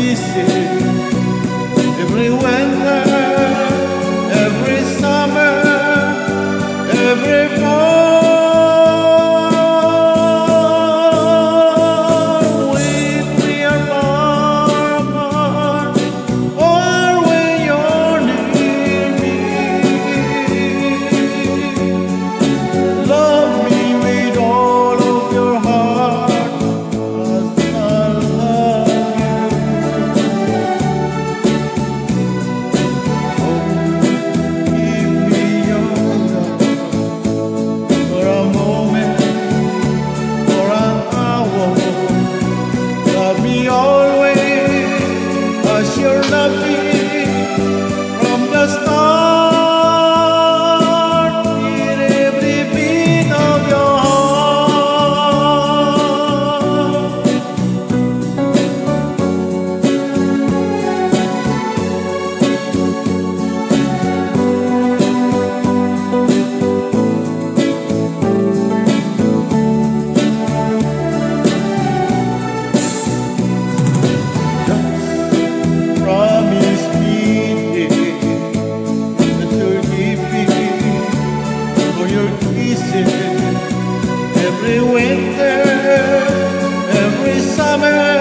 Everywhere. every winter. always, cause you're loving. Every winter, every summer,